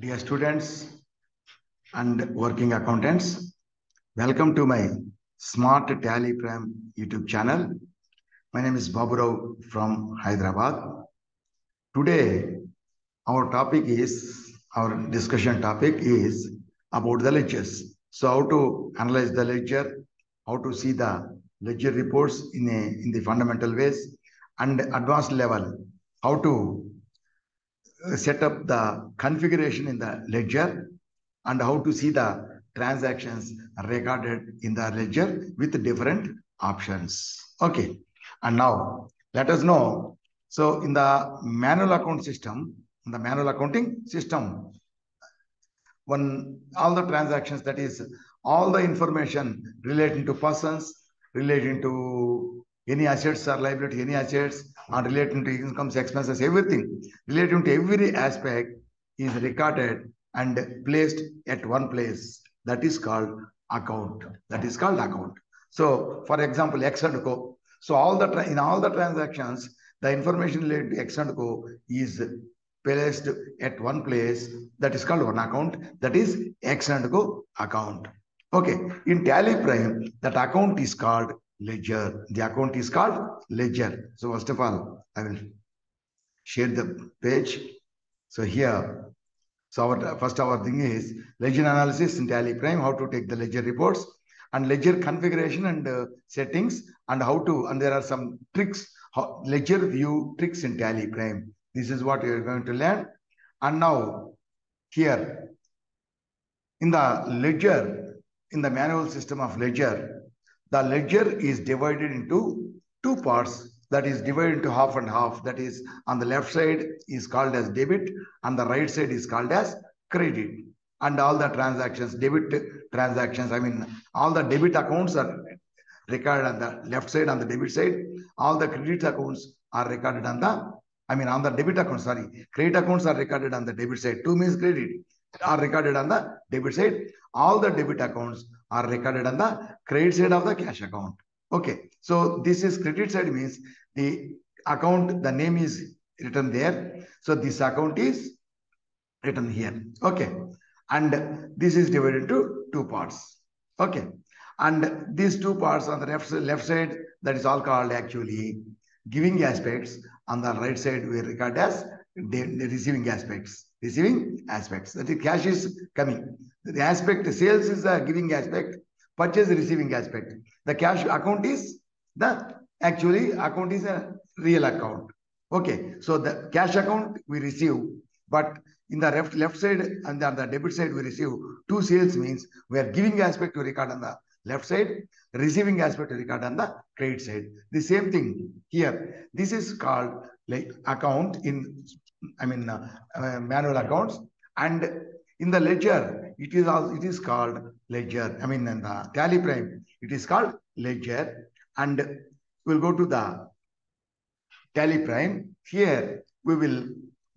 Dear students and working accountants, welcome to my Smart Tally Prime YouTube channel. My name is Babu Rao from Hyderabad. Today, our topic is, our discussion topic is about the ledgers. So how to analyze the ledger, how to see the ledger reports in, a, in the fundamental ways and advanced level, how to set up the configuration in the ledger and how to see the transactions recorded in the ledger with different options. Okay. And now let us know. So in the manual account system, in the manual accounting system, when all the transactions, that is all the information relating to persons, relating to any assets or liability, any assets, or relating to incomes, expenses, everything relating to every aspect is recorded and placed at one place. That is called account. That is called account. So, for example, X and Co. So, all the in all the transactions, the information related to X and Co. is placed at one place. That is called one account. That is X and Co. account. Okay. In Tally Prime, that account is called ledger. The account is called ledger. So first of all, I will share the page. So here, so our first our thing is ledger analysis in Tally Prime, how to take the ledger reports and ledger configuration and uh, settings and how to, and there are some tricks, how, ledger view tricks in Tally Prime. This is what you are going to learn. And now here in the ledger, in the manual system of ledger, the ledger is divided into two parts. That is divided into half and half. That is on the left side is called as debit and the right side is called as credit. And all the transactions debit transactions i mean all the debit accounts are recorded on the left side on the debit side. All the credit accounts are recorded on the i mean on the debit account sorry. Credit accounts are recorded on the debit side. Two means credit are recorded on the debit side. All the debit accounts are recorded on the credit side of the cash account. Okay, so this is credit side means the account, the name is written there. So this account is written here. Okay, and this is divided into two parts. Okay, and these two parts on the left, left side, that is all called actually giving aspects. On the right side, we record as the, the receiving aspects. Receiving aspects. That is cash is coming. The aspect, the sales is the giving aspect, purchase receiving aspect. The cash account is the actually account is a real account. Okay, so the cash account we receive, but in the left left side and on the debit side we receive two sales means we are giving aspect to record on the left side, receiving aspect to record on the credit side. The same thing here. This is called like account in I mean uh, uh, manual accounts. And in the ledger it is all it is called ledger. I mean in the tally prime it is called ledger. And we'll go to the tally prime. Here we will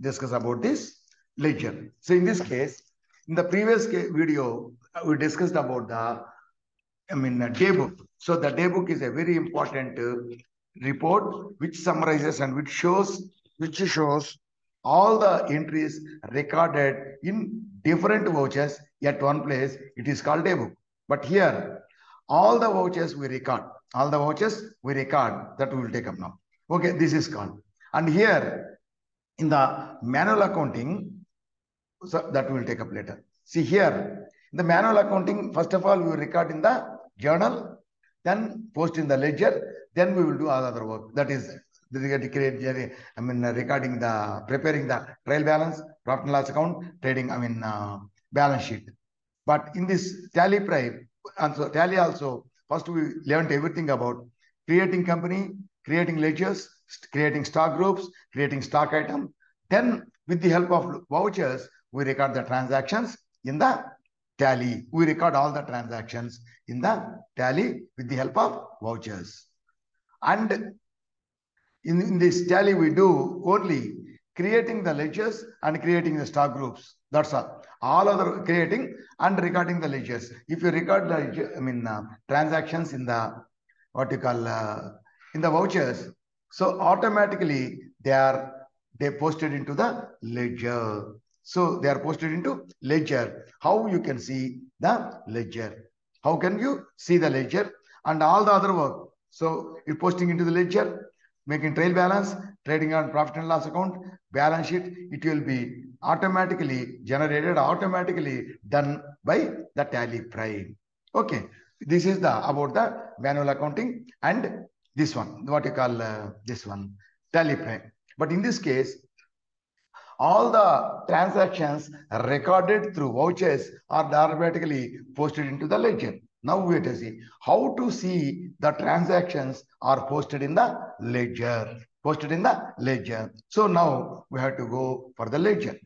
discuss about this ledger. So in this case in the previous video we discussed about the i mean day book so the day book is a very important uh, report which summarizes and which shows which shows all the entries recorded in different vouchers at one place. It is called a book. But here, all the vouchers we record. All the vouchers we record. That we will take up now. Okay, this is called. And here, in the manual accounting, so that we will take up later. See here, the manual accounting, first of all, we will record in the journal, then post in the ledger, then we will do all other work. That is I mean, regarding the preparing the trial balance, profit and loss account, trading, I mean, uh, balance sheet. But in this tally prime, so tally also, first we learned everything about creating company, creating ledgers, creating stock groups, creating stock item. Then with the help of vouchers, we record the transactions in the tally. We record all the transactions in the tally with the help of vouchers. And in, in this tally, we do only creating the ledgers and creating the stock groups. That's all. All other creating and recording the ledgers. If you record the, I mean, uh, transactions in the, what you call, uh, in the vouchers, so automatically they are, they posted into the ledger. So they are posted into ledger. How you can see the ledger? How can you see the ledger and all the other work? So you're posting into the ledger, making trial balance, trading on profit and loss account, balance sheet, it will be automatically generated, automatically done by the tally prime. Okay, this is the about the manual accounting and this one, what you call uh, this one, tally prime. But in this case, all the transactions recorded through vouchers are automatically posted into the ledger. Now we have to see how to see the transactions are posted in the ledger. Posted in the ledger. So now we have to go for the ledger.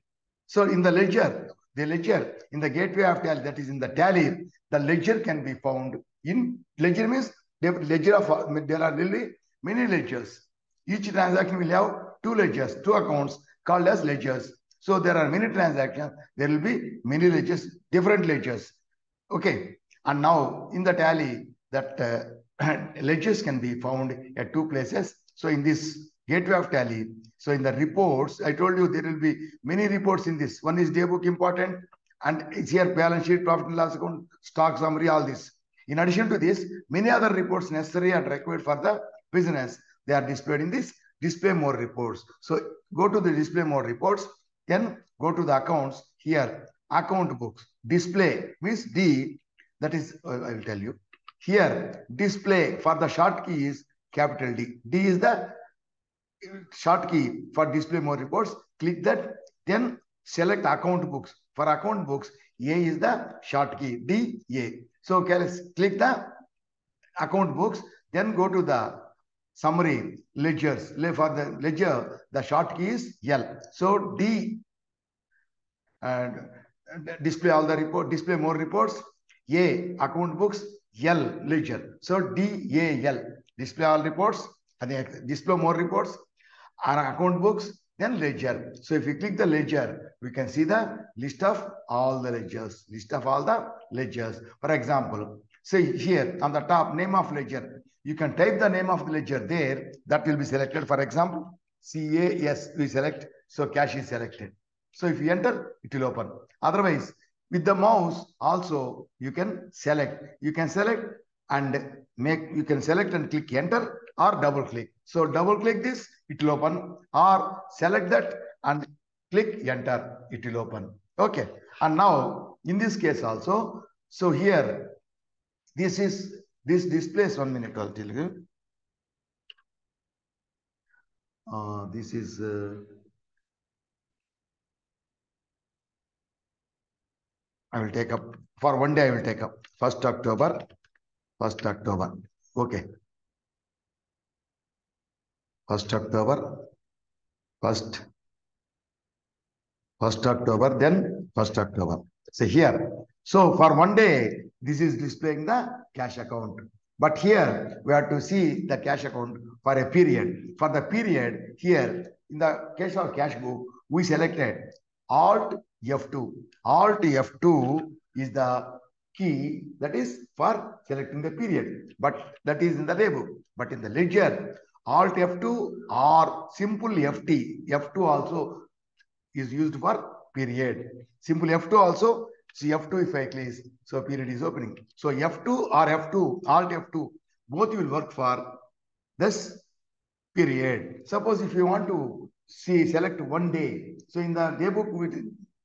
So in the ledger, the ledger in the gateway of tally, that is in the tally, the ledger can be found in ledger means ledger of there are really many ledgers. Each transaction will have two ledgers, two accounts called as ledgers. So there are many transactions. There will be many ledgers, different ledgers. Okay. And now in the tally, that uh, ledgers can be found at two places. So in this gateway of tally, so in the reports, I told you there will be many reports in this. One is day book important, and it's here balance sheet, profit and loss account, stock summary, all this. In addition to this, many other reports necessary and required for the business, they are displayed in this display more reports. So go to the display more reports, then go to the accounts here, account books, display means D, that is, uh, I will tell you. Here, display for the short key is capital D. D is the short key for display more reports. Click that, then select account books. For account books, A is the short key, D, A. So click the account books, then go to the summary ledgers. For the ledger, the short key is L. So D and display all the report, display more reports. A account books, L ledger. So D A L display all reports and display more reports are account books then ledger. So if we click the ledger, we can see the list of all the ledgers, list of all the ledgers. For example, say here on the top name of ledger, you can type the name of the ledger there. That will be selected. For example, CAS we select. So cash is selected. So if you enter, it will open. Otherwise, with the mouse also you can select. You can select and make, you can select and click enter or double click. So double click this, it will open or select that and click enter, it will open. Okay. And now in this case also, so here, this is, this displays one minute, I'll tell you. Uh, this is, uh, I will take up, for one day I will take up, 1st October, 1st October. Okay. 1st October, 1st, 1st October, then 1st October. So here, so for one day, this is displaying the cash account. But here, we have to see the cash account for a period. For the period, here, in the case of cash book, we selected Alt F2. Alt F2 is the key that is for selecting the period. But that is in the book. But in the ledger, Alt F2 or simple FT. F2 also is used for period. Simple F2 also, see F2 if I click, so period is opening. So F2 or F2, Alt F2, both will work for this period. Suppose if you want to see, select one day. So in the day book,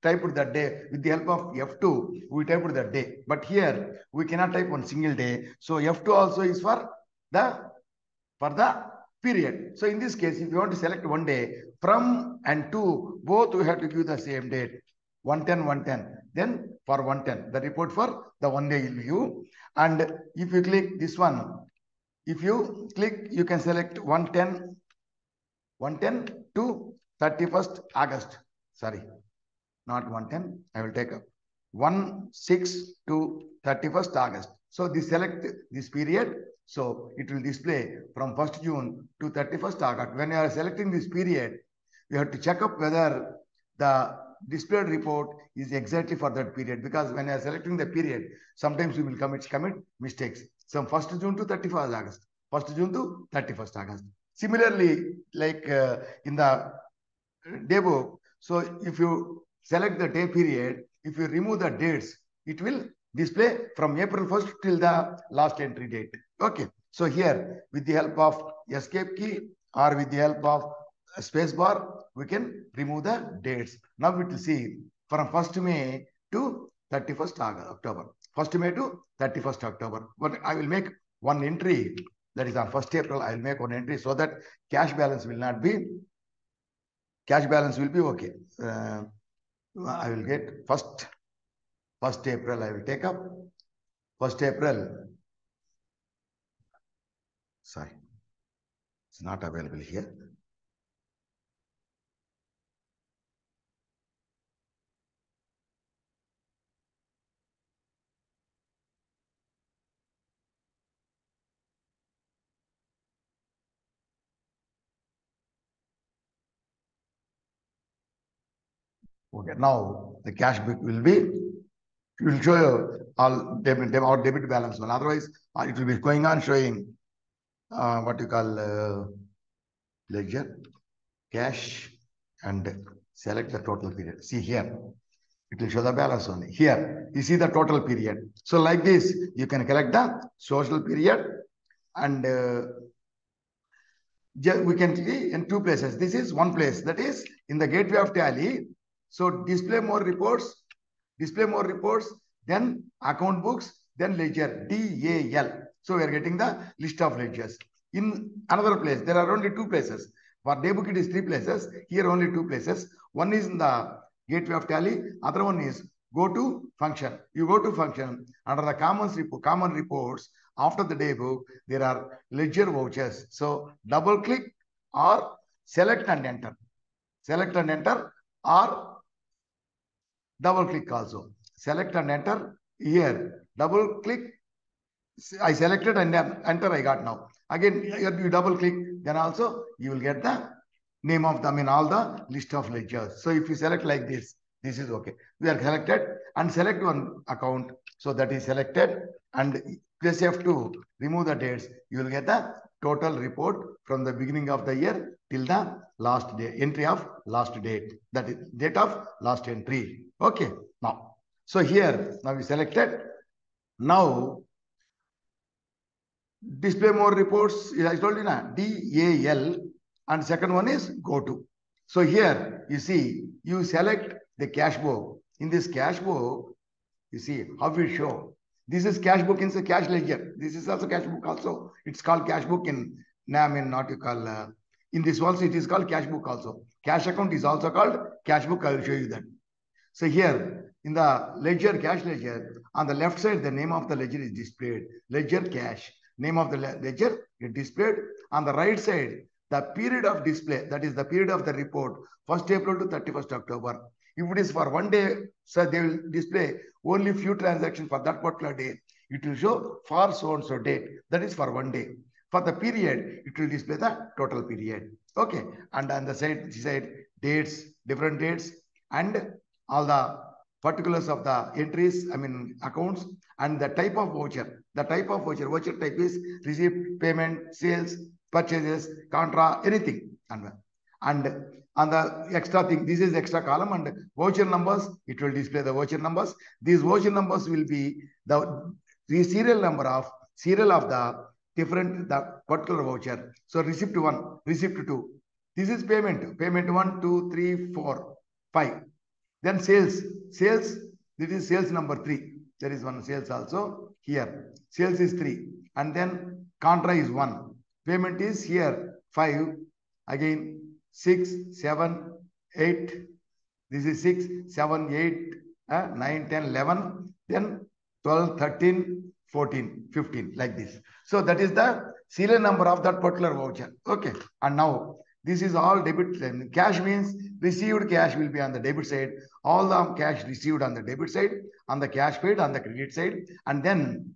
typed that day with the help of F2, we typed that day. But here, we cannot type one single day. So F2 also is for the, for the period. So in this case, if you want to select one day, from and to, both we have to give the same date. 110, 110. Then for 110, the report for the one day will view. And if you click this one, if you click, you can select 110, 110 to 31st August. Sorry, not 110. I will take up 1 6 to 31st August. So this select this period. So it will display from 1st June to 31st August. When you are selecting this period, you have to check up whether the displayed report is exactly for that period because when you are selecting the period, sometimes you will commit commit mistakes. So 1st June to 31st August, 1st June to 31st August. Similarly, like uh, in the day book, so if you select the day period. If you remove the dates, it will display from April 1st till the last entry date. Okay. So here, with the help of escape key or with the help of space bar, we can remove the dates. Now we will see from 1st May to 31st October. 1st May to 31st October. But I will make one entry that is on 1st April. I will make one entry so that cash balance will not be, cash balance will be okay. Uh, I will get 1st, 1st April I will take up. 1st April, sorry, it's not available here. Okay, now the cash book will be, it will show you all debit, debit or debit balance one. Otherwise, uh, it will be going on showing uh, what you call uh, ledger, cash, and select the total period. See here, it will show the balance only. Here, you see the total period. So like this, you can collect the social period and uh, we can see in two places. This is one place that is in the gateway of tally so display more reports, display more reports, then account books, then ledger, DAL. So we are getting the list of ledgers. In another place, there are only two places. For daybook, it is three places. Here only two places. One is in the gateway of tally. Other one is go to function. You go to function under the common, report, common reports. After the daybook, there are ledger vouchers. So double click or select and enter. Select and enter or double click also. Select and enter here. Double click. I selected and enter I got now. Again, you double click, then also you will get the name of them in all the list of ledgers. So if you select like this, this is okay. We are selected and select one account. So that is selected and press F2, remove the dates. You will get the total report from the beginning of the year till the last day, entry of last date. That is date of last entry. Okay, now. So here, now we selected. Now, display more reports. I told you now, DAL and second one is go to. So here, you see, you select the cash book. In this cash book, you see how we show. This is cash book in the cash ledger. This is also cash book also. It's called cash book in NAM in not you call uh, in this also it is called cash book also. Cash account is also called cash book. I will show you that. So here in the ledger, cash ledger, on the left side, the name of the ledger is displayed. Ledger cash. Name of the ledger is displayed. On the right side, the period of display, that is the period of the report, 1st April to 31st October. If it is for one day, so they will display only few transactions for that particular day. It will show for so and so date. That is for one day. For the period, it will display the total period. Okay. And on the side, she said dates, different dates, and all the particulars of the entries, I mean accounts, and the type of voucher. The type of voucher, voucher type is receipt, payment, sales, purchases, contra, anything. And, and the extra thing, this is extra column and voucher numbers, it will display the voucher numbers. These voucher numbers will be the, the serial number of serial of the different the particular voucher. So receipt one, receipt two. This is payment. Payment one, two, three, four, five. Then sales. Sales, this is sales number three. There is one sales also here. Sales is three. And then contra is one. Payment is here five. Again, six, seven, eight. This is six, seven, eight, uh, nine, 10, 11. Then 12, 13, 14, 15, like this. So that is the serial number of that particular voucher. Okay. And now this is all debit. Cash means received cash will be on the debit side. All the cash received on the debit side, on the cash paid on the credit side. And then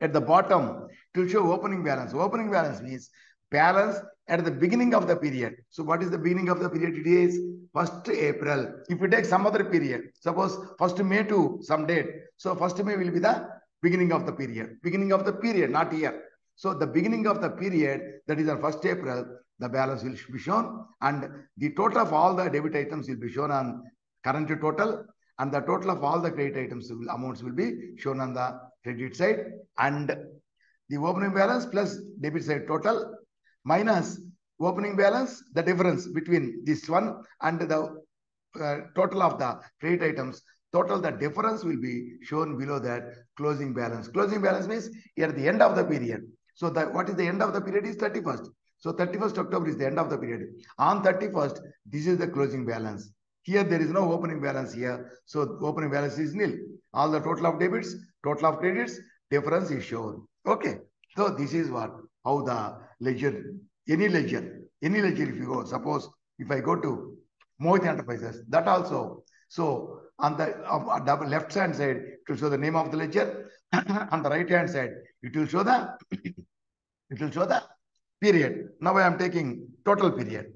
at the bottom, it will show opening balance. Opening balance means balance at the beginning of the period. So what is the beginning of the period? It is 1st April. If you take some other period, suppose 1st May to some date. So 1st May will be the beginning of the period. Beginning of the period, not year. So the beginning of the period, that is on 1st April, the balance will be shown and the total of all the debit items will be shown on current total and the total of all the credit items will, amounts will be shown on the credit side and the opening balance plus debit side total minus opening balance, the difference between this one and the uh, total of the credit items, total the difference will be shown below that closing balance. Closing balance means at the end of the period. So that what is the end of the period is 31st. So 31st October is the end of the period. On 31st, this is the closing balance. Here there is no opening balance here. So opening balance is nil. All the total of debits, total of credits, difference is shown. Okay. So this is what, how the ledger, any ledger, any ledger if you go, suppose if I go to Mohit Enterprises, that also. So on the uh, left hand side, it will show the name of the ledger. on the right hand side, it will show the, it will show the period. Now I am taking total period.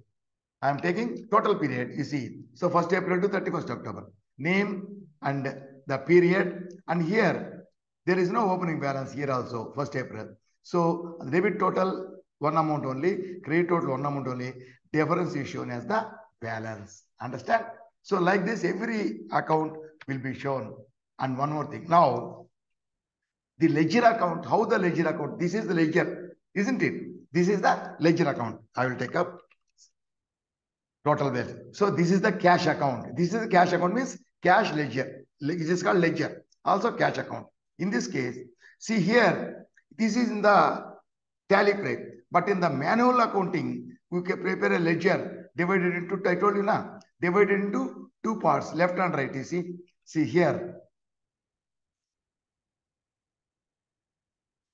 I am taking total period, you see. So 1st April to 31st October. Name and the period. And here, there is no opening balance here also, 1st April. So debit total, one amount only. Credit total, one amount only. Difference is shown as the balance. Understand? So like this, every account will be shown. And one more thing. Now, the ledger account, how the ledger account, this is the ledger, isn't it? This is the ledger account. I will take up total wealth. So this is the cash account. This is the cash account means cash ledger. This is called ledger. Also cash account. In this case, see here, this is in the tally prime. But in the manual accounting, we can prepare a ledger divided into, I told you now, divided into two parts, left and right. You see, see here.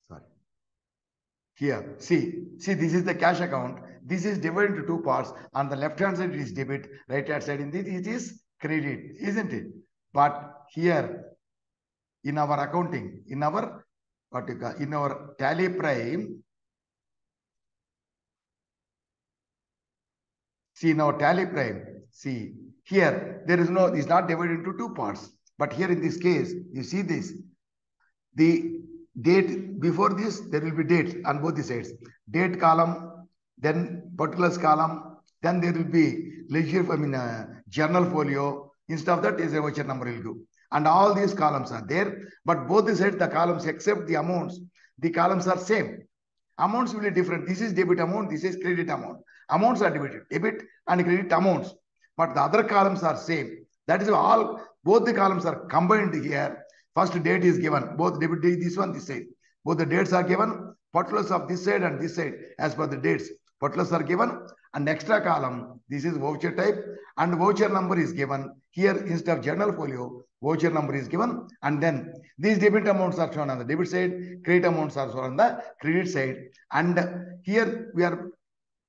Sorry. Here, see, see, this is the cash account. This is divided into two parts. On the left hand side, it is debit. Right hand side, in this, it is credit, isn't it? But here, in our accounting, in our what you call, in our tally prime, see our tally prime, see here there is no, it's not divided into two parts. But here in this case, you see this, the date before this, there will be date on both the sides. Date column, then particulars column, then there will be ledger, I mean, uh, journal folio. Instead of that is a voucher number will go. And all these columns are there, but both the sides, the columns except the amounts, the columns are same. Amounts will be different. This is debit amount, this is credit amount. Amounts are divided, debit and credit amounts. But the other columns are same. That is all, both the columns are combined here. First date is given, both debit this one, this side. Both the dates are given, particulars of this side and this side as per the dates. Particulars are given and extra column, this is voucher type and voucher number is given. Here instead of journal folio, voucher number is given and then these debit amounts are shown on the debit side, credit amounts are shown on the credit side. And here we are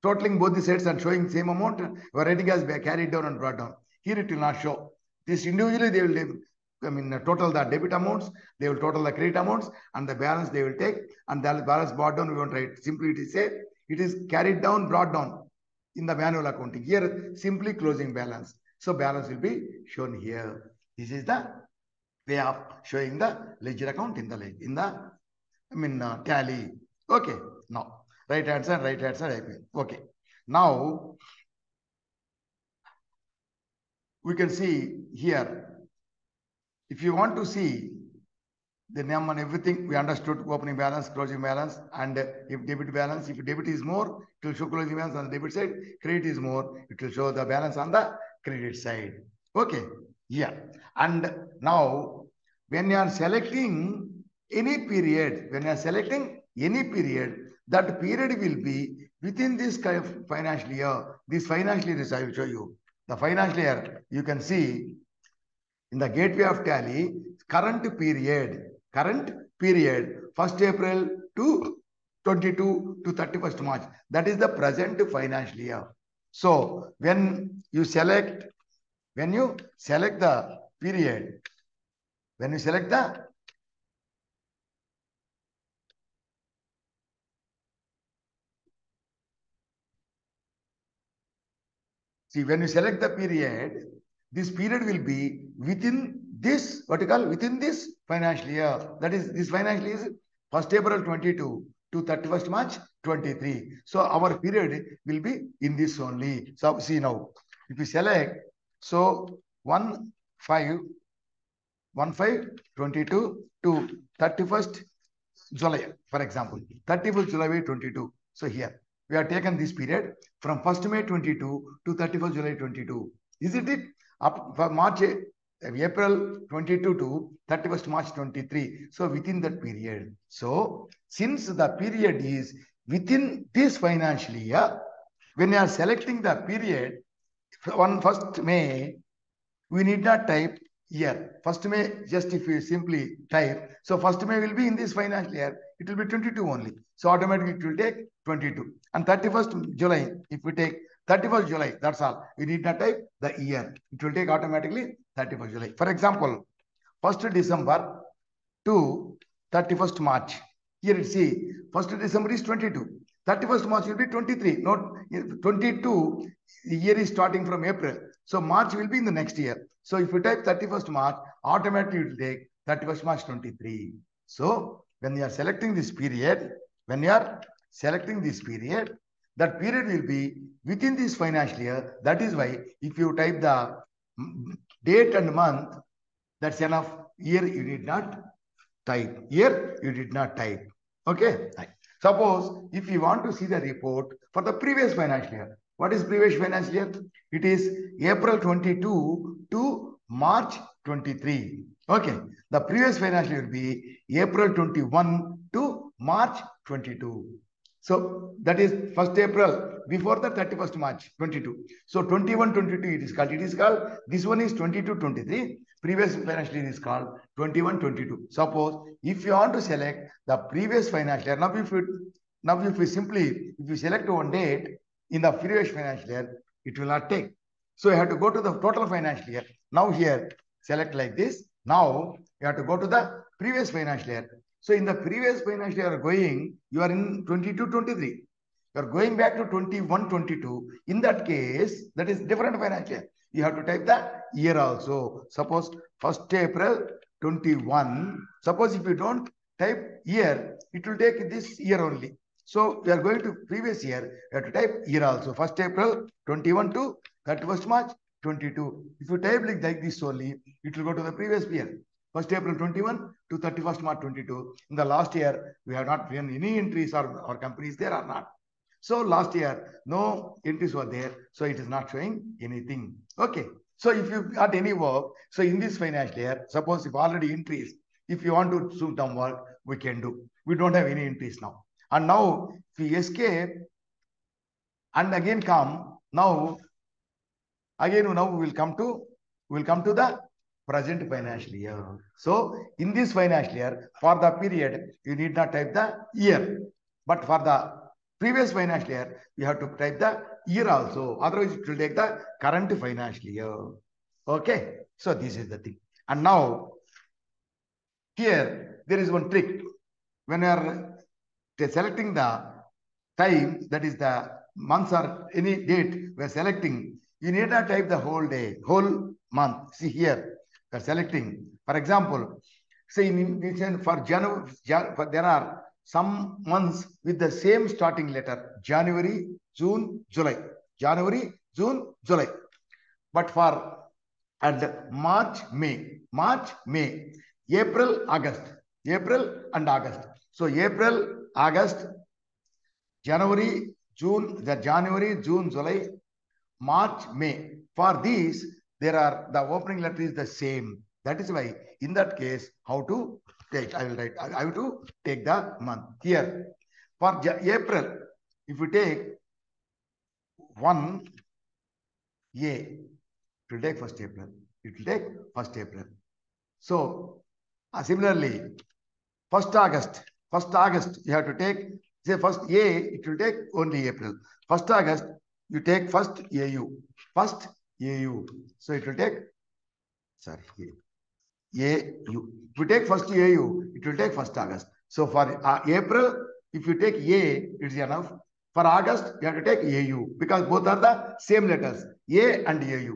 totaling both the sides and showing same amount. Your writing has been carried down and brought down. Here it will not show. This individually they will I mean, total the debit amounts, they will total the credit amounts, and the balance they will take, and the balance brought down, we won't write. Simply it is say, it is carried down, brought down in the manual accounting. Here, simply closing balance. So balance will be shown here. This is the way of showing the ledger account in the in the I mean uh, tally. Okay. Now right hand side, right hand side. Okay. Now we can see here. If you want to see the name and everything, we understood opening balance, closing balance, and if debit balance, if debit is more, it will show closing balance on the debit side. Credit is more, it will show the balance on the credit side. Okay. Yeah. And now, when you are selecting any period, when you are selecting any period, that period will be within this kind of financial year. This financial year is I will show you. The financial year, you can see in the gateway of tally, current period, current period, 1st April to 22 to 31st March. That is the present financial year. So when you select, when you select the period, when you select the See, when you select the period, this period will be within this, what you call, within this financial year. That is, this financial year is 1st April 22 to 31st March 23. So our period will be in this only. So see now, if you select, so 1 5 1 5 22 to 31st July, for example, 31st July 22. So here we have taken this period from 1st May 22 to 31st July 22. Isn't it? Up for March, eh, April 22 to 31st March 23. So within that period. So since the period is within this financial year, when you are selecting the period, on 1st May, we need not type year. First May, just if you simply type, so first May will be in this financial year, it will be 22 only. So automatically it will take 22. And 31st July, if we take 31st July, that's all. We need not type the year. It will take automatically 31st July. For example, 1st December to 31st March. Here you see, 1st December is 22. 31st March will be 23. Not 22, the year is starting from April. So March will be in the next year. So if you type 31st March, automatically it will take 31st March 23. So when you are selecting this period, when you are selecting this period, that period will be within this financial year. That is why if you type the date and month, that's enough. Year you did not type. Year you did not type. Okay. Suppose if you want to see the report for the previous financial year, what is previous financial year? It is April 22 to March 23. Okay. The previous financial year will be April 21 to March 22. So that is 1st April before the 31st March 22. So 21, 22 it is called. It is called, this one is 22, 23. Previous financial year is called 21, 22. Suppose if you want to select the previous financial year, now if you, now if you simply, if you select one date, in the previous financial year, it will not take. So you have to go to the total financial year. Now here, select like this. Now you have to go to the previous financial year. So in the previous financial year going, you are in 22, 23. You are going back to 21, 22. In that case, that is different financial year. You have to type the year also. Suppose 1st April 21. Suppose if you don't type year, it will take this year only. So we are going to previous year. We have to type year also. 1st April 21 to 31st March 22. If you type like this only, it will go to the previous year. 1st April 21 to 31st March 22. In the last year, we have not done any entries or our companies there or not. So last year, no entries were there. So it is not showing anything. Okay. So if you got any work, so in this financial year, suppose if already entries, if you want to do some work, we can do. We don't have any entries now. And now, if we escape and again come, now, again, now we will come to, we will come to the present financial year. So, in this financial year, for the period, you need not type the year. But for the previous financial year, you have to type the year also. Otherwise, it will take the current financial year. Okay. So, this is the thing. And now, here, there is one trick. When you are selecting the time, that is the months or any date we are selecting, you need not type the whole day, whole month. See here, we are selecting. For example, say in, for January, for, there are some months with the same starting letter, January, June, July. January, June, July. But for and March, May, March, May, April, August, April and August. So April, August, January, June, the January, June, July, March, May. For these, there are the opening letter is the same. That is why in that case, how to take, I will write, I have to take the month here. For April, if we take 1 A, it will take 1st April. It will take 1st April. So, uh, similarly, 1st August, 1st August, you have to take, say first A, it will take only April. 1st August, you take first AU. First AU. So it will take, sorry, AU. If you take first AU, it will take 1st August. So for uh, April, if you take A, it's enough. For August, you have to take AU because both are the same letters, A and AU.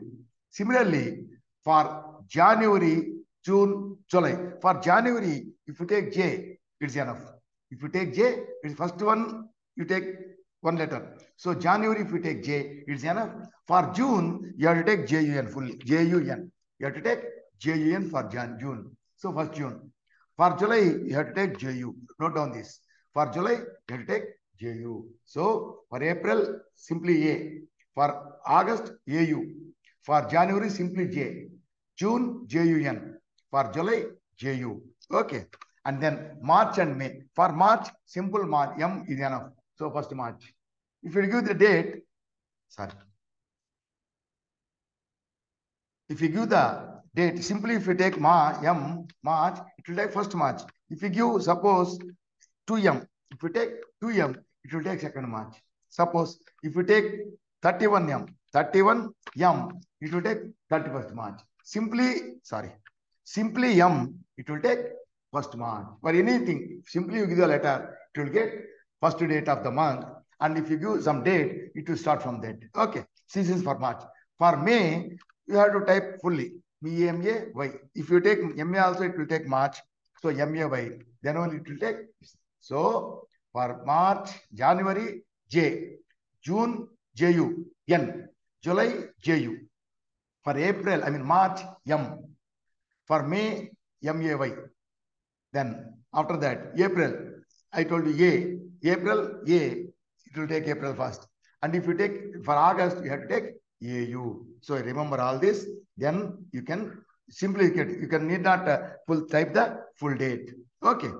Similarly, for January, June, July. For January, if you take J, it's enough. If you take J, it's first one, you take one letter. So January, if you take J, it's enough. For June, you have to take J-U-N full J-U-N. you have to take n for Jan, June. So first June. For July, you have to take u Note down this. For July, you have to take u So for April, simply A. For August, u For January, simply J. June, j u n For July, j u Okay. And then March and May. For March, simple March, M is enough. So first March. If you give the date, sorry. If you give the date, simply if you take Ma, M, March, it will take first March. If you give, suppose, 2M, if you take 2M, it will take second March. Suppose, if you take 31M, 31M, it will take 31st March. Simply, sorry, simply M, it will take first month. For anything, simply you give a letter, it will get first date of the month. And if you give some date, it will start from that. Okay, seasons for March. For May, you have to type fully. M-A-Y. If you take MA also, it will take March. So M-A-Y. Then only it will take. So for March, January, J. June, J-U. N. July, J-U. For April, I mean March, M. For May, M-A-Y. Then after that, April, I told you A. April, A. It will take April first. And if you take for August, you have to take AU. So remember all this, then you can simply get, you can need not uh, full type the full date. Okay.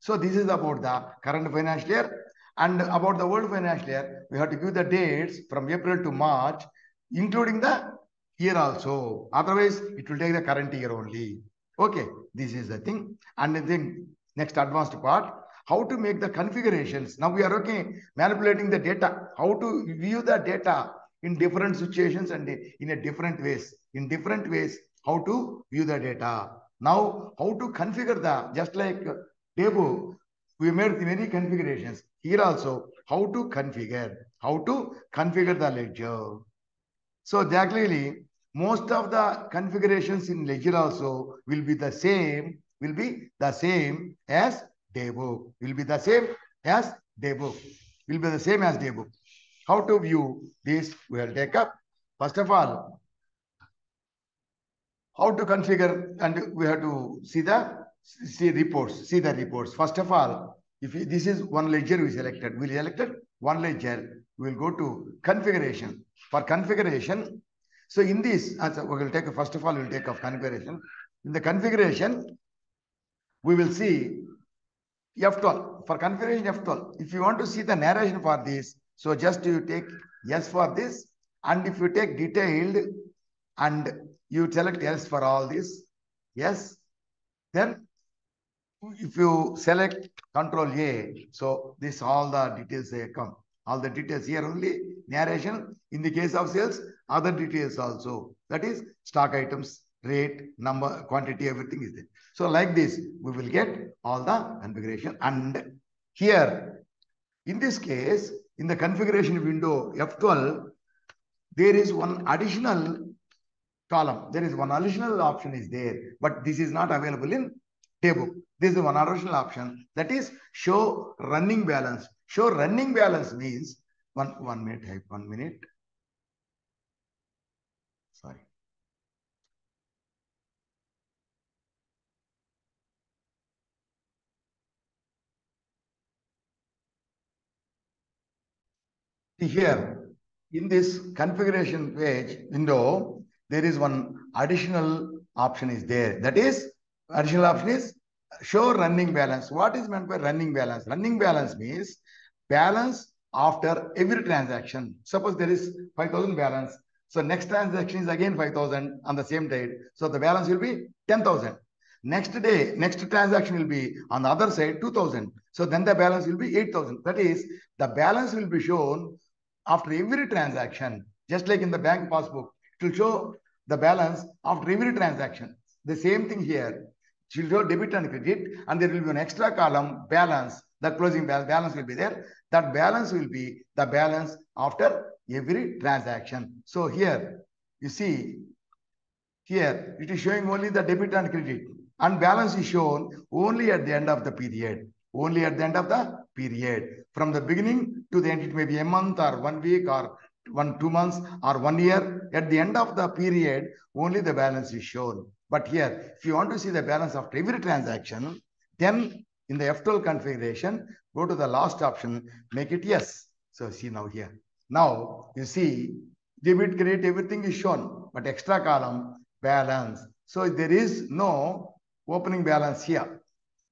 So this is about the current financial year. And about the world financial year, we have to give the dates from April to March, including the year also. Otherwise, it will take the current year only. Okay, this is the thing. And then next advanced part, how to make the configurations. Now we are okay manipulating the data, how to view the data in different situations and in a different ways. In different ways, how to view the data. Now, how to configure the, just like uh, table, we made many configurations. Here also, how to configure, how to configure the ledger. So exactly, most of the configurations in ledger also will be the same, will be the same as daybook, will be the same as daybook, will be the same as daybook. How to view this, we will take up. First of all, how to configure and we have to see the see reports, see the reports. First of all, if this is one ledger we selected, we selected one ledger, we will go to configuration. For configuration, so in this, we will take, first of all, we will take of configuration. In the configuration, we will see F12. For configuration F12, if you want to see the narration for this, so just you take yes for this. And if you take detailed and you select yes for all this, yes, then if you select control A, so this all the details they come. All the details here only narration. In the case of sales, other details also. That is stock items, rate, number, quantity, everything is there. So like this, we will get all the configuration. And here, in this case, in the configuration window F12, there is one additional column. There is one additional option is there, but this is not available in table. This is one additional option that is show running balance. Show running balance means one one minute, type one minute. Sorry. Here, in this configuration page window, there is one additional option is there. That is, additional option is show running balance. What is meant by running balance? Running balance means balance after every transaction. Suppose there is 5,000 balance. So next transaction is again 5,000 on the same date. So the balance will be 10,000. Next day, next transaction will be on the other side 2000. So then the balance will be 8000. That is, the balance will be shown after every transaction, just like in the bank passbook, it will show the balance after every transaction. The same thing here. It will show debit and credit, and there will be an extra column balance. The closing balance, balance will be there. That balance will be the balance after every transaction. So here, you see, here it is showing only the debit and credit, and balance is shown only at the end of the period. Only at the end of the period. From the beginning to the end, it may be a month or one week or one, two months or one year. At the end of the period, only the balance is shown. But here, if you want to see the balance after every transaction, then in the F12 configuration, go to the last option, make it yes. So see now here. Now you see debit, credit, everything is shown, but extra column, balance. So there is no opening balance here.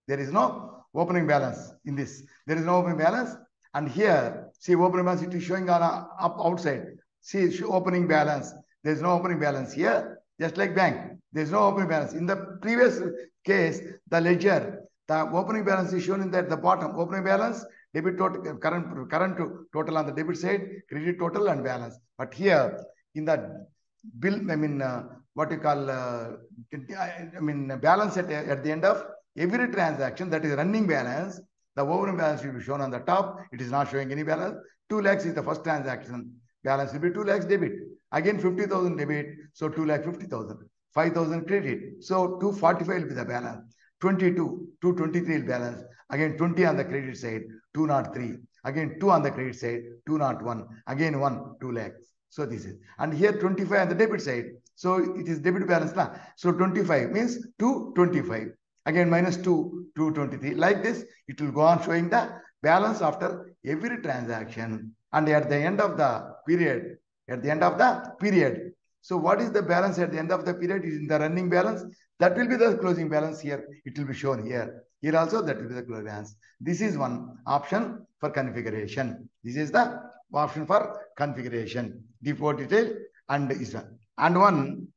There is no opening balance in this. There is no opening balance. And here, see opening balance, it is showing on a, up outside. See opening balance. There is no opening balance here, just like bank. There is no opening balance. In the previous case, the ledger, the opening balance is shown in the, the bottom. Opening balance, debit total, current, current total on the debit side, credit total and balance. But here, in the bill, I mean, uh, what you call, uh, I mean, balance at, at the end of every transaction, that is running balance, the opening balance will be shown on the top. It is not showing any balance. 2 lakhs is the first transaction. Balance will be 2 lakhs debit. Again, 50,000 debit. So 2 lakh 50,000. 5,000 credit. So 245 will be the balance. 22, 223 will balance. Again, 20 on the credit side, 203. Again, 2 on the credit side, 201. Again, 1, 2 lakhs. So this is. And here 25 on the debit side. So it is debit balance. Na? So 25 means 225. Again, minus 2, 223. Like this, it will go on showing the balance after every transaction. And at the end of the period, at the end of the period. So what is the balance at the end of the period? Is in the running balance. That will be the closing balance here. It will be shown here. Here also that will be the closing balance. This is one option for configuration. This is the option for configuration. Depot detail and is one. And one,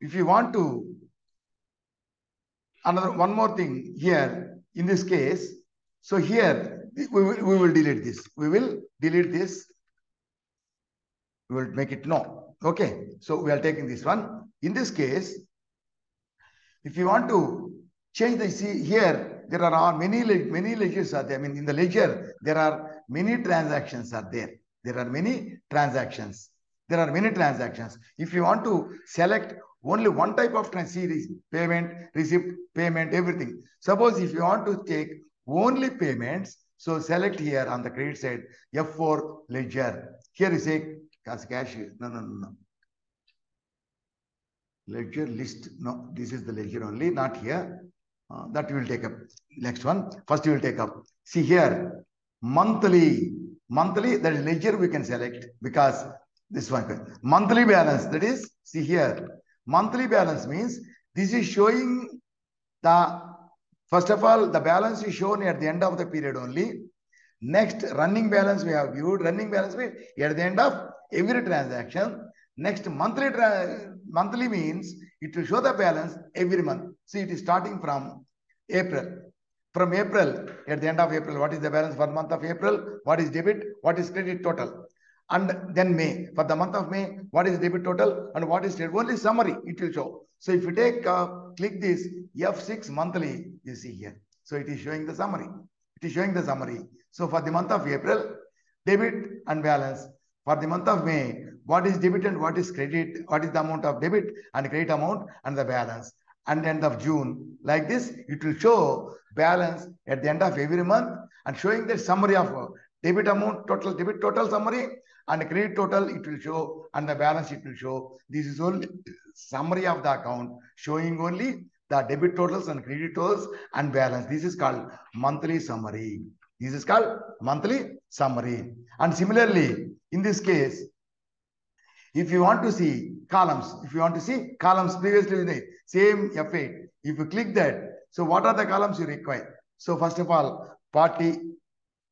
if you want to, another one more thing here in this case. So here we will, we will delete this. We will delete this. We will make it no. Okay. So we are taking this one. In this case, if you want to change the see here, there are many many ledgers are there. I mean, in the ledger, there are many transactions are there. There are many transactions. There are many transactions. If you want to select only one type of series, payment, receipt, payment, everything. Suppose if you want to take only payments, so select here on the credit side, F4 ledger. Here is a cash. No, no, no, no. Ledger list. No, this is the ledger only, not here. Uh, that you will take up. Next one. First you will take up. See here, monthly. Monthly, that is ledger we can select because this one. Monthly balance, that is, see here. Monthly balance means this is showing the, first of all, the balance is shown at the end of the period only. Next, running balance we have viewed. Running balance means at the end of every transaction. Next, monthly monthly means it will show the balance every month. See, it is starting from April. From April, at the end of April, what is the balance for month of April? What is debit? What is credit total? And then May. For the month of May, what is debit total and what is credit? Only summary it will show. So if you take, uh, click this F6 monthly, you see here. So it is showing the summary. It is showing the summary. So for the month of April, debit and balance. For the month of May, what is debit and what is credit? What is the amount of debit and credit amount and the balance? And end of June, like this, it will show balance at the end of every month and showing the summary of debit amount, total debit total summary and credit total it will show and the balance it will show. This is only summary of the account showing only the debit totals and credit totals and balance. This is called monthly summary. This is called monthly summary. And similarly, in this case, if you want to see columns, if you want to see columns previously the same F8, if you click that, so what are the columns you require? So first of all, party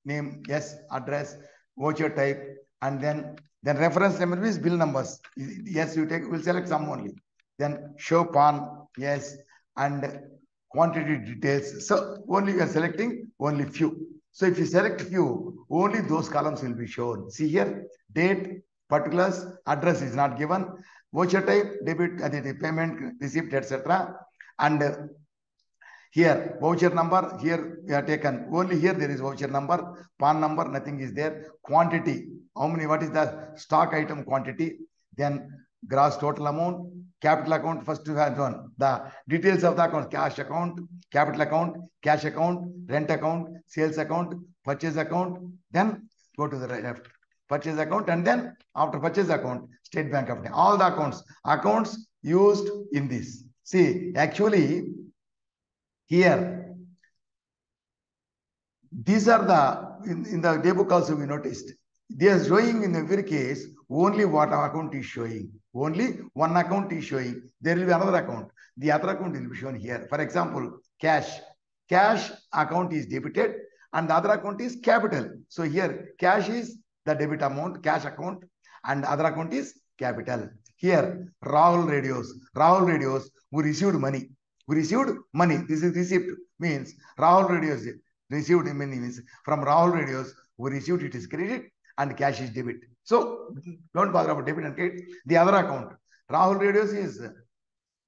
name, yes, address, voucher type, and then then reference number is bill numbers. Yes, you take, will select some only. Then show PAN, yes, and quantity details. So only you are selecting only few. So if you select few, only those columns will be shown. See here, date, particulars, address is not given, voucher type, debit, uh, payment, receipt, etc. And uh, here, voucher number, here we are taken. Only here there is voucher number, PAN number, nothing is there. Quantity, how many, what is the stock item quantity? Then gross total amount, capital account, first to have one. The details of the account, cash account, capital account, cash account, rent account, sales account, purchase account. Then go to the left. purchase account, and then after purchase account, State Bank India. All the accounts, accounts used in this. See, actually, here, these are the, in, in the day book also we noticed, they are showing in every case only what account is showing. Only one account is showing. There will be another account. The other account will be shown here. For example, cash. Cash account is debited and the other account is capital. So here cash is the debit amount, cash account and other account is capital. Here Rahul radios. Rahul radios, we received money. We received money. This is received. means Rahul radios received money means from Rahul radios we received it is credit and cash is debit. So don't bother about debit and credit. The other account, Rahul Radios is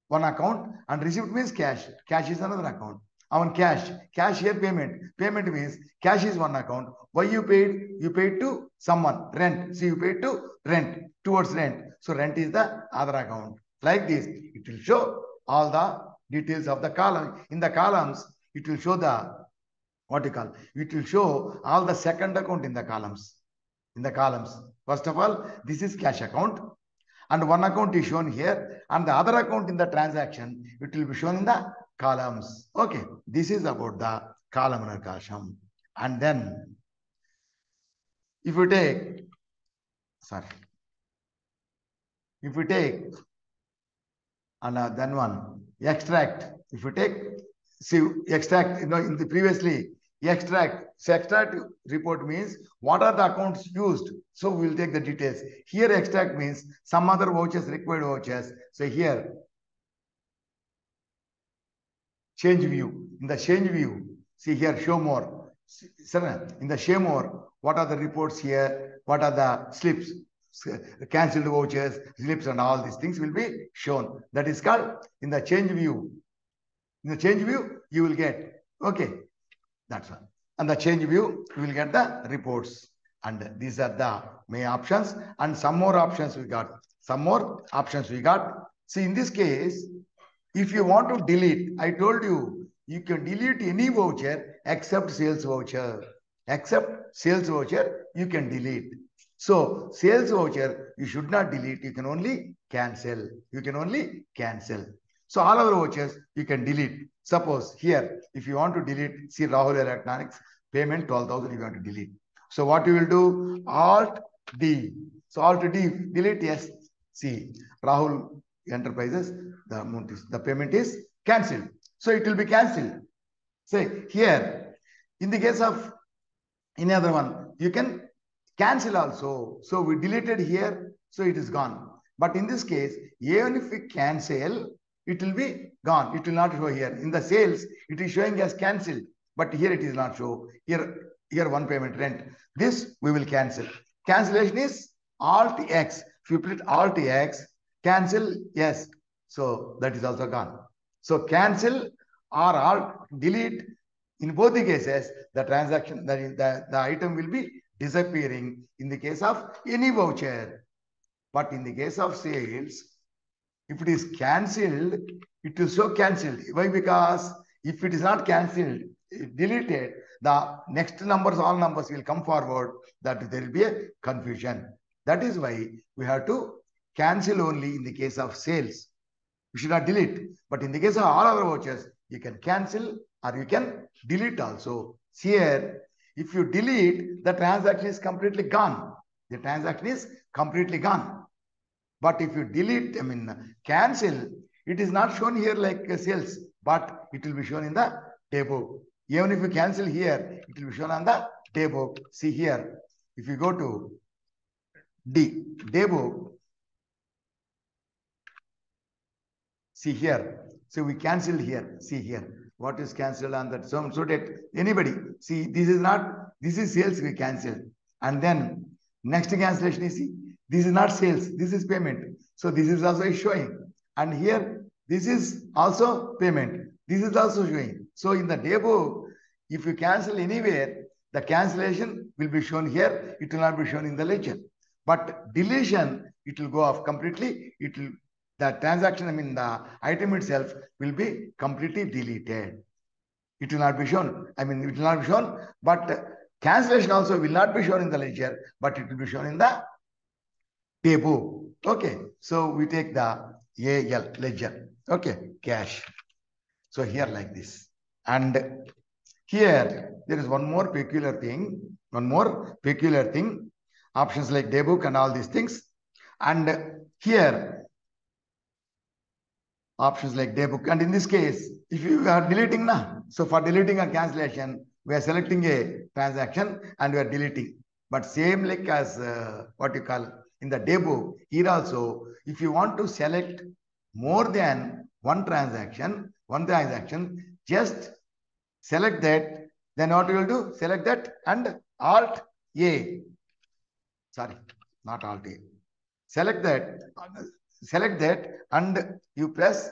one account and received means cash. Cash is another account. On cash, cash here payment. Payment means cash is one account. Why you paid? You paid to someone. Rent. So you paid to rent, towards rent. So rent is the other account. Like this, it will show all the details of the column. In the columns, it will show the, what you call, it will show all the second account in the columns in the columns. First of all, this is cash account and one account is shown here and the other account in the transaction, it will be shown in the columns. Okay, this is about the columnar kasham. And then if you take, sorry, if you take and then one extract, if you take, see extract, you know, in the previously extract. So extract report means what are the accounts used. So we'll take the details. Here extract means some other vouchers, required vouchers. So here change view. In the change view, see here show more. In the show more, what are the reports here? What are the slips? Cancelled vouchers, slips and all these things will be shown. That is called in the change view. In the change view, you will get. Okay, that's one. And the change view, you will get the reports. And these are the main options. And some more options we got. Some more options we got. See, in this case, if you want to delete, I told you, you can delete any voucher except sales voucher. Except sales voucher, you can delete. So, sales voucher, you should not delete. You can only cancel. You can only cancel. So, all other vouchers, you can delete. Suppose here, if you want to delete, see Rahul Electronics, payment 12,000 you want to delete. So what you will do? Alt D. So Alt D, delete, yes. See, Rahul Enterprises, the amount is, the payment is cancelled. So it will be cancelled. Say here, in the case of any other one, you can cancel also. So we deleted here, so it is gone. But in this case, even if we cancel, it will be gone. It will not show here. In the sales, it is showing as cancelled, but here it is not show. Here, here one payment rent. This we will cancel. Cancellation is Alt X. If you put Alt X, cancel, yes. So that is also gone. So cancel or Alt delete. In both the cases, the transaction, that is, the, the item will be disappearing in the case of any voucher. But in the case of sales, if it is cancelled, it is so cancelled. Why? Because if it is not cancelled, deleted, the next numbers, all numbers will come forward, that there will be a confusion. That is why we have to cancel only in the case of sales. You should not delete. But in the case of all other vouchers, you can cancel or you can delete also. Here, if you delete, the transaction is completely gone. The transaction is completely gone. But if you delete, I mean, cancel, it is not shown here like sales, but it will be shown in the table. Even if you cancel here, it will be shown on the table. See here, if you go to D, daybook, see here. So we cancel here. See here. What is cancelled on that? So, so that anybody, see, this is not, this is sales we cancel. And then next cancellation is see, this is not sales, this is payment. So this is also showing. And here, this is also payment. This is also showing. So in the day book, if you cancel anywhere, the cancellation will be shown here. It will not be shown in the ledger. But deletion, it will go off completely. It will, the transaction, I mean, the item itself will be completely deleted. It will not be shown. I mean, it will not be shown, but Cancellation also will not be shown in the ledger, but it will be shown in the daybook. Okay. So we take the AL ledger. Okay. Cash. So here like this. And here there is one more peculiar thing. One more peculiar thing. Options like daybook and all these things. And here options like daybook. And in this case, if you are deleting now, so for deleting a cancellation, we are selecting a transaction and we are deleting. But same like as uh, what you call in the daybook, here also, if you want to select more than one transaction, one transaction, just select that. Then what you will do? Select that and Alt A. Sorry, not Alt A. Select that, select that and you press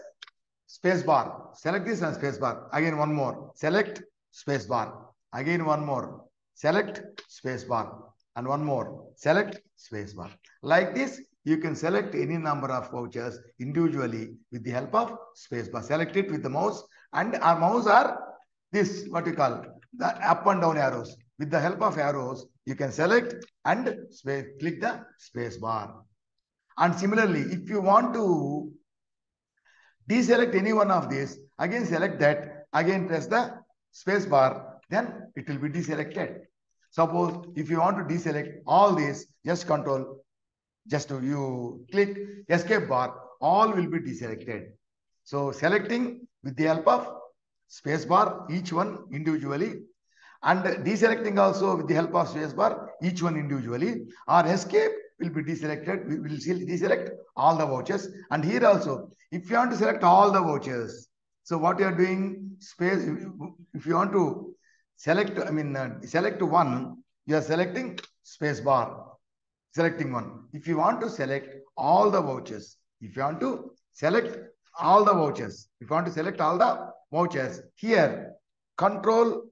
space bar. Select this and space bar. Again, one more. Select space bar. Again, one more. Select space bar. And one more. Select space bar. Like this, you can select any number of vouchers individually with the help of space bar. Select it with the mouse and our mouse are this, what you call the up and down arrows. With the help of arrows, you can select and click the space bar. And similarly, if you want to deselect any one of these, again select that, again press the space bar, then it will be deselected. Suppose if you want to deselect all these, just control, just you click escape bar, all will be deselected. So selecting with the help of space bar, each one individually, and deselecting also with the help of space bar, each one individually, or escape will be deselected. We will deselect all the vouchers. And here also, if you want to select all the vouchers, so what you are doing, space, if you want to select, I mean, uh, select one, you are selecting space bar, selecting one. If you want to select all the vouchers, if you want to select all the vouchers, if you want to select all the vouchers, here, control?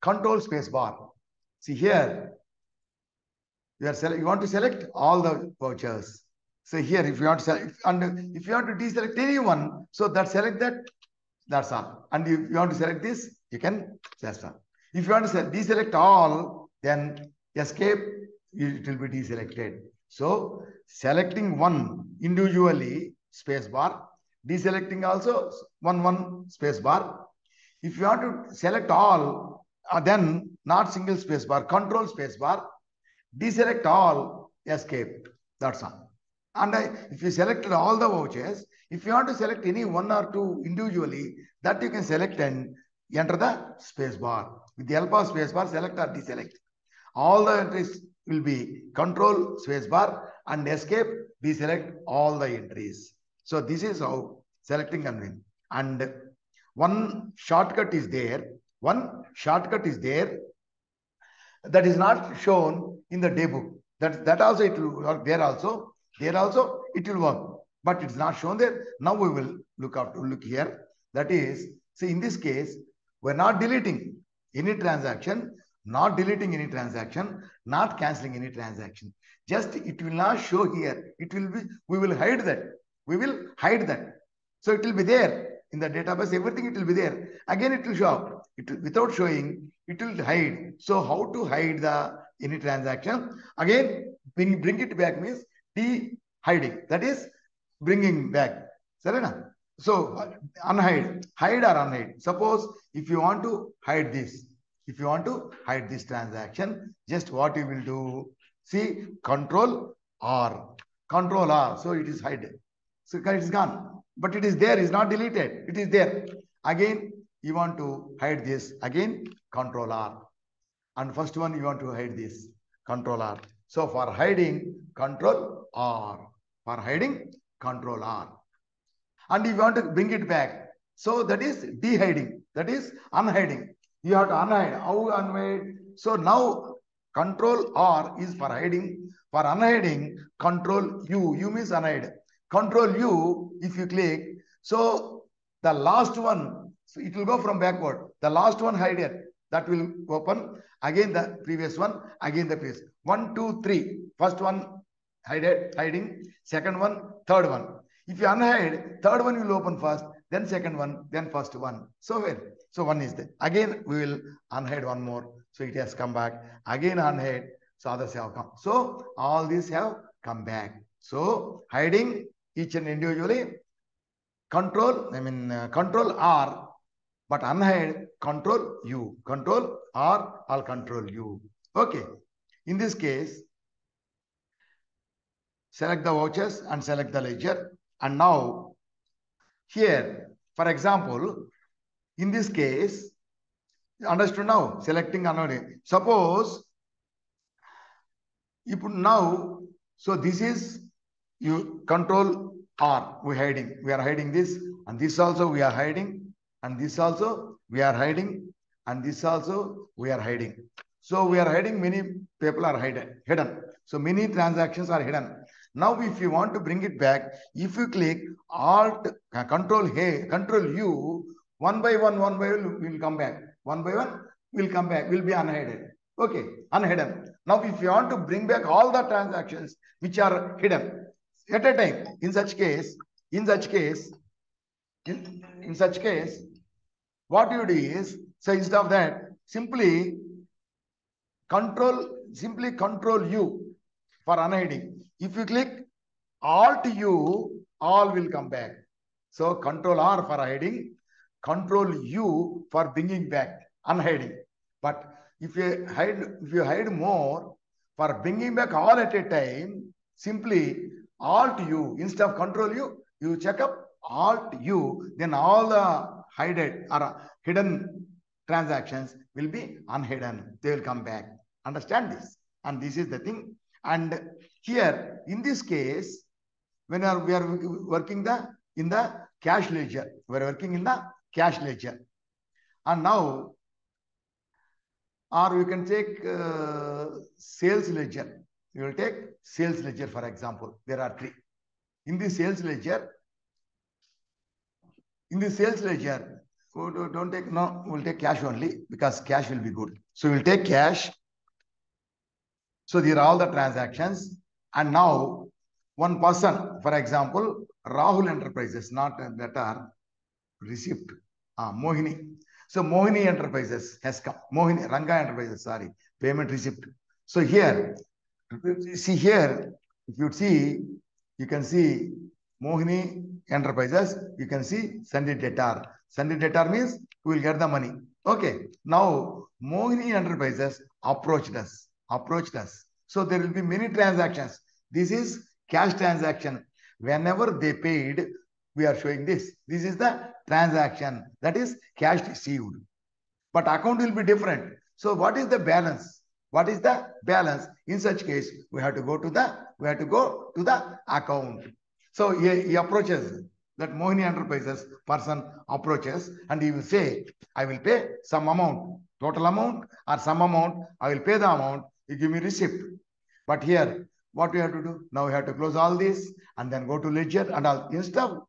Control space bar. See here, you are select, you want to select all the vouchers. So here, if you want to select, and if you want to deselect anyone, so that select that, that's all. And if you want to select this, you can just all. If you want to deselect all, then escape, it will be deselected. So selecting one individually, space bar, deselecting also one, one space bar. If you want to select all, uh, then not single space bar, control space bar, deselect all, escape. That's all. And I, if you selected all the vouchers, if you want to select any one or two individually, that you can select and enter the space bar. With the help of space bar, select or deselect. All the entries will be control space bar and escape, deselect all the entries. So this is how selecting and win. And one shortcut is there. One shortcut is there that is not shown in the daybook. That, that also it will work there also. There also it will work. But it's not shown there. Now we will look to look here. That is, see in this case, we're not deleting any transaction, not deleting any transaction, not canceling any transaction. Just it will not show here. It will be, we will hide that. We will hide that. So it will be there in the database, everything it will be there. Again, it will show up. It without showing, it will hide. So how to hide the any transaction? Again, bring, bring it back means de-hiding. That is bringing back. Sarena? So uh, unhide, hide or unhide. Suppose if you want to hide this, if you want to hide this transaction, just what you will do, see control R, control R. So it is hidden. So it is gone, but it is there, is not deleted. It is there. Again, you want to hide this. Again, control R. And first one, you want to hide this, control R. So for hiding, control R. For hiding, control R. And if you want to bring it back, so that is de-hiding. That is unhiding. You have to unhide. How unhide? So now control R is for hiding. For unhiding, control U. U means unhide. Control U, if you click, so the last one, so it will go from backward. The last one hide it. That will open. Again the previous one, again the previous. One, two, three. First one hide it, hiding. Second one, third one. If you unhide, third one will open first, then second one, then first one. So here, so one is there. Again, we will unhide one more. So it has come back. Again unhide. So others have come. So all these have come back. So hiding each and individually, control, I mean uh, control R, but unhide control U. Control R, I'll control U. Okay. In this case, select the vouchers and select the ledger. And now here, for example, in this case, understood now, selecting another. Suppose, if now, so this is you control R, we hiding, we are hiding this, and this also we are hiding, and this also we are hiding, and this also we are hiding. So we are hiding, many people are hidden, hidden. So many transactions are hidden. Now, if you want to bring it back, if you click Alt, uh, Control Hey, Control U, one by one, one by one will come back. One by one will come back, will be unhidden. Okay, unhidden. Now, if you want to bring back all the transactions which are hidden at a time, in such case, in such case, in, in such case, what you do is, so instead of that, simply control, simply control U for unhiding. If you click Alt U, all will come back. So Control R for hiding, Control U for bringing back, unhiding. But if you hide, if you hide more, for bringing back all at a time, simply Alt U instead of Control U, you check up Alt U, then all the hidden or hidden transactions will be unhidden. They will come back. Understand this? And this is the thing. And here, in this case, when are, we are working the in the cash ledger, we are working in the cash ledger. And now, or we can take uh, sales ledger. We will take sales ledger, for example. There are three. In the sales ledger, in the sales ledger, oh, don't take, no, we'll take cash only because cash will be good. So we'll take cash. So these are all the transactions. And now one person, for example, Rahul Enterprises, not that are received, ah, Mohini. So Mohini Enterprises has come. Mohini, Ranga Enterprises, sorry, payment receipt. So here, see here, if you see, you can see Mohini Enterprises, you can see Sundry debtor. Sundry debtor means we will get the money. Okay. Now, Mohini Enterprises approached us, approached us. So there will be many transactions. This is cash transaction. Whenever they paid, we are showing this. This is the transaction. That is cash received. But account will be different. So what is the balance? What is the balance? In such case, we have to go to the we have to go to the account. So he, he approaches that Mohini Enterprises person approaches and he will say, I will pay some amount, total amount or some amount. I will pay the amount. You give me receipt. But here, what we have to do? Now we have to close all this and then go to ledger and all. Instead of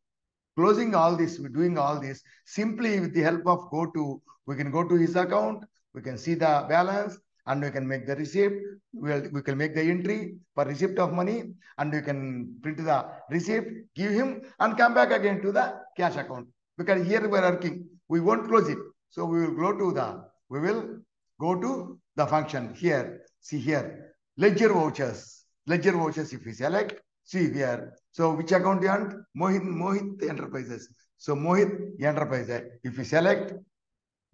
closing all this, we're doing all this simply with the help of go to, we can go to his account, we can see the balance and we can make the receipt. We'll, we can make the entry for receipt of money and we can print the receipt, give him and come back again to the cash account. Because here we are working, we won't close it. So we will go to the, we will go to the function here. See here, ledger vouchers. Ledger vouchers if we select, see here. So which account you want? Mohit, Mohit Enterprises. So Mohit Enterprises. If we select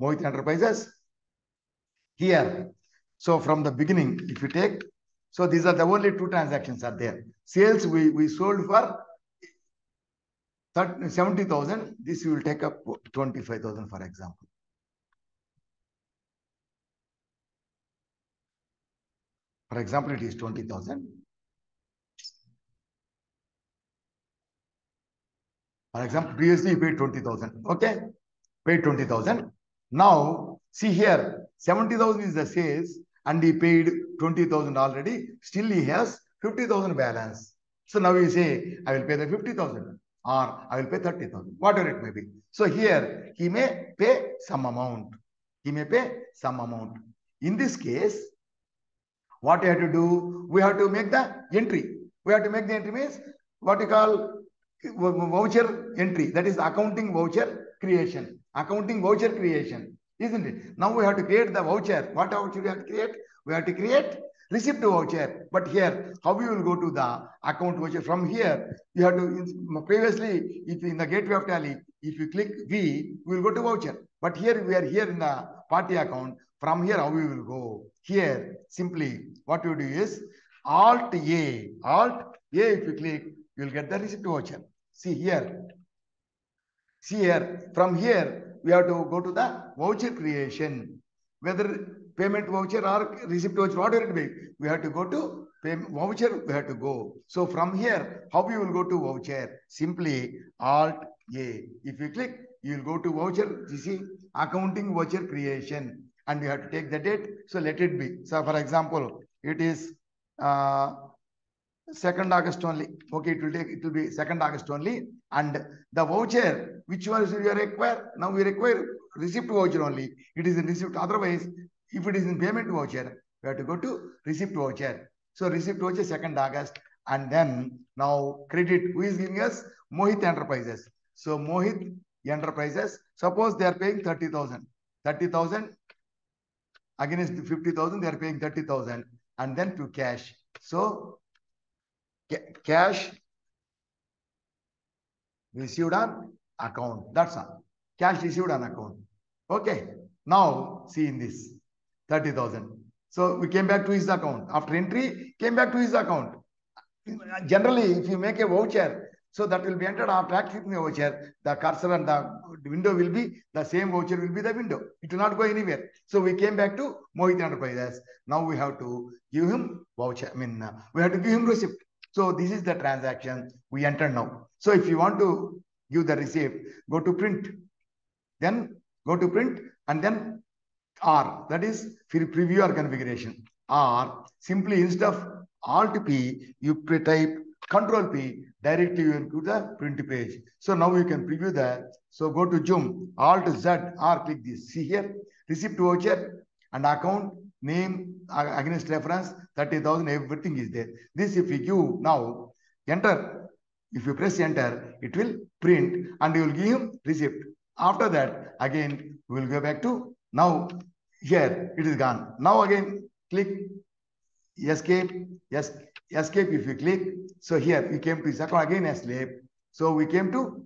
Mohit Enterprises, here. So from the beginning, if you take, so these are the only two transactions are there. Sales we, we sold for 70,000. This will take up 25,000 for example. For example, it is 20,000. For example, previously paid 20,000. Okay. Paid 20,000. Now, see here, 70,000 is the sales and he paid 20,000 already. Still he has 50,000 balance. So now you say, I will pay the 50,000 or I will pay 30,000, whatever it may be. So here he may pay some amount. He may pay some amount. In this case, what you have to do? We have to make the entry. We have to make the entry means what you call voucher entry. That is accounting voucher creation. Accounting voucher creation, isn't it? Now we have to create the voucher. What voucher we have to create? We have to create receipt voucher. But here, how we will go to the account voucher? From here, you have to, previously, if in the gateway of tally, if you click V, we will go to voucher. But here, we are here in the party account. From here, how we will go? Here, simply, what you do is Alt A. Alt A, if you click, you will get the receipt voucher. See here. See here. From here, we have to go to the voucher creation. Whether payment voucher or receipt voucher, whatever it be, we have to go to payment voucher, we have to go. So from here, how we will go to voucher? Simply Alt A. If you click, you will go to voucher, you see, accounting voucher creation. And we have to take the date. So let it be. So for example, it is uh, 2nd August only. Okay, it will take, it will be 2nd August only. And the voucher, which one you require? Now we require receipt voucher only. It is in receipt. Otherwise, if it is in payment voucher, we have to go to receipt voucher. So receipt voucher 2nd August. And then now credit, who is giving us? Mohit Enterprises. So Mohit Enterprises, suppose they are paying 30,000. 30,000 against 50,000, they are paying 30,000 and then to cash. So cash received on account. That's all. Cash received on account. Okay. Now see in this 30,000. So we came back to his account. After entry, came back to his account. Generally, if you make a voucher, so that will be entered after accepting the voucher. The cursor and the window will be the same voucher will be the window. It will not go anywhere. So we came back to Mohit Enterprises. Now we have to give him voucher. I mean, uh, we have to give him receipt. So this is the transaction we enter now. So if you want to give the receipt, go to print. Then go to print and then R. That is preview or configuration. R. Simply instead of Alt P, you type Control P, directly you will to the print page. So now you can preview that. So go to Zoom, Alt Z, R, click this. See here, receipt voucher and account, name, against reference, 30,000, everything is there. This if you give now, enter. If you press enter, it will print and you will give him receipt. After that, again, we will go back to now here, it is gone. Now again, click escape, yes, escape if you click. So here we came to account again escape. So we came to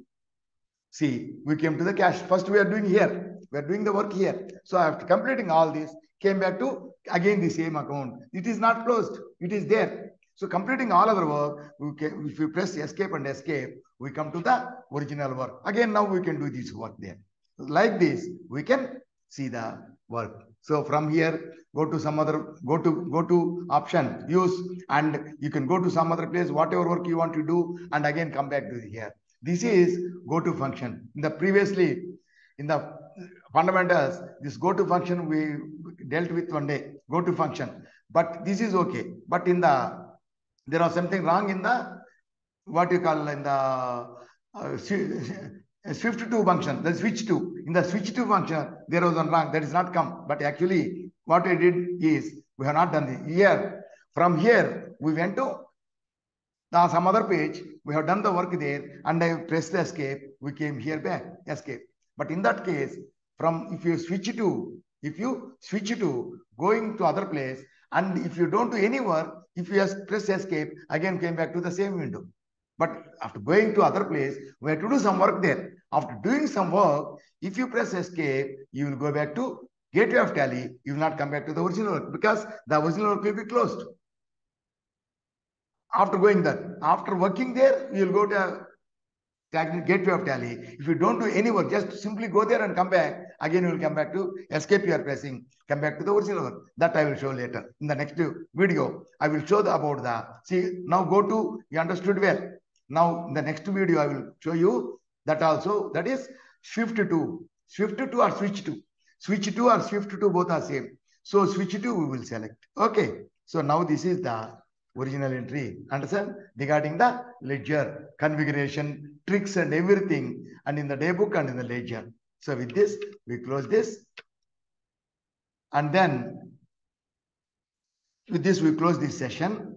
see, we came to the cash. First we are doing here. We are doing the work here. So after completing all this, came back to again the same account. It is not closed. It is there. So completing all our work, we can, if we press escape and escape, we come to the original work. Again, now we can do this work there. Like this, we can see the work. So from here, go to some other, go to, go to option, use, and you can go to some other place, whatever work you want to do, and again come back to here. This is go to function. In the previously, in the fundamentals, this go to function we dealt with one day, go to function. But this is okay. But in the, there was something wrong in the, what you call in the uh, Swift to function, the switch to. In the switch to function, there was one wrong. That is not come. But actually, what I did is, we have not done the Here, from here, we went to now some other page. We have done the work there. And I pressed the escape. We came here back, escape. But in that case, from if you switch to, if you switch to going to other place, and if you don't do any work, if you press escape, again came back to the same window. But after going to other place, we have to do some work there. After doing some work, if you press escape, you will go back to gateway of tally. You will not come back to the original work because the original work will be closed. After going there, after working there, you will go to gateway of tally. If you don't do any work, just simply go there and come back. Again, you will come back to escape you are pressing. Come back to the original work. That I will show later. In the next video, I will show the, about the. See, now go to, you understood well. Now, in the next video, I will show you that also. That is Swift to. Swift to or switch to. Switch to or Swift to both are same. So switch to we will select. Okay. So now this is the original entry. Understand? Regarding the ledger, configuration, tricks and everything. And in the daybook and in the ledger. So with this, we close this. And then with this, we close this session.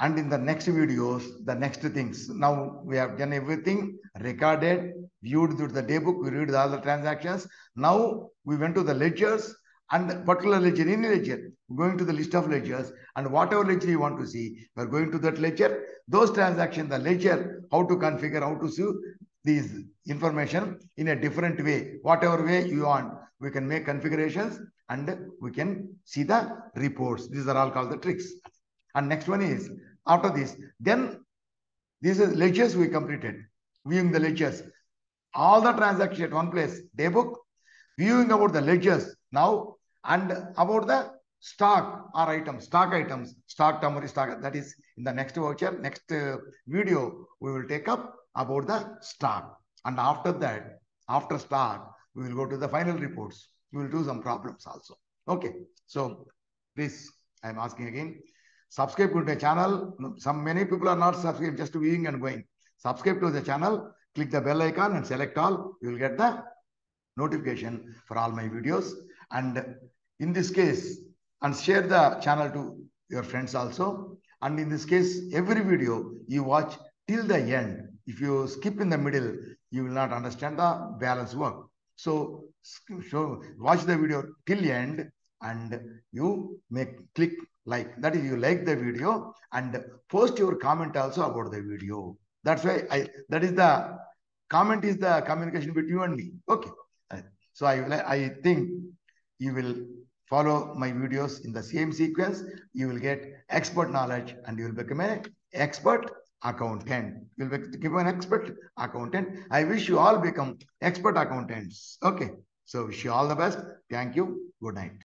And in the next videos, the next things. Now we have done everything recorded, viewed through the daybook. We read all the transactions. Now we went to the ledgers and particular ledger, any ledger, going to the list of ledgers and whatever ledger you want to see, we're going to that ledger. Those transactions, the ledger, how to configure, how to see these information in a different way. Whatever way you want, we can make configurations and we can see the reports. These are all called the tricks. And next one is after this, then this is ledgers we completed, viewing the ledgers. All the transactions at one place, daybook, viewing about the ledgers now and about the stock or items, stock items, stock summary, stock. That is in the next voucher, next uh, video, we will take up about the stock. And after that, after stock, we will go to the final reports. We will do some problems also. Okay. So please, I am asking again, subscribe to the channel. Some many people are not subscribed, just viewing and going. Subscribe to the channel, click the bell icon and select all. You will get the notification for all my videos. And in this case, and share the channel to your friends also. And in this case, every video you watch till the end. If you skip in the middle, you will not understand the balance work. So, so watch the video till end and you make click like that is you like the video and post your comment also about the video. That's why I that is the comment is the communication between you and me. Okay. So I I think you will follow my videos in the same sequence. You will get expert knowledge and you will become an expert accountant. You will become an expert accountant. I wish you all become expert accountants. Okay. So wish you all the best. Thank you. Good night.